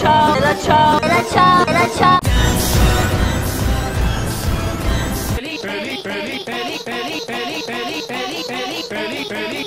ciao, bella ciao, bella ciao, bella ciao. Belly, belly, belly, belly, belly, belly, belly, belly, belly, belly.